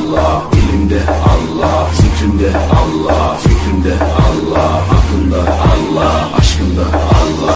Allah Dilimde Allah Zikrimde Allah Fikrimde Allah Aklımda Allah.